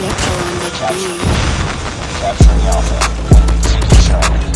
Diplo on the Capture. beat. Capturing Alpha. Enemy taking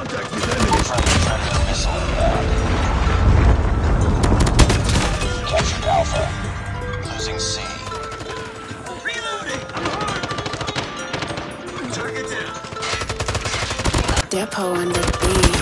Contact with enemy. Missile. Captured Alpha. Losing C. Reloading! I'm! Target down. Depot under B.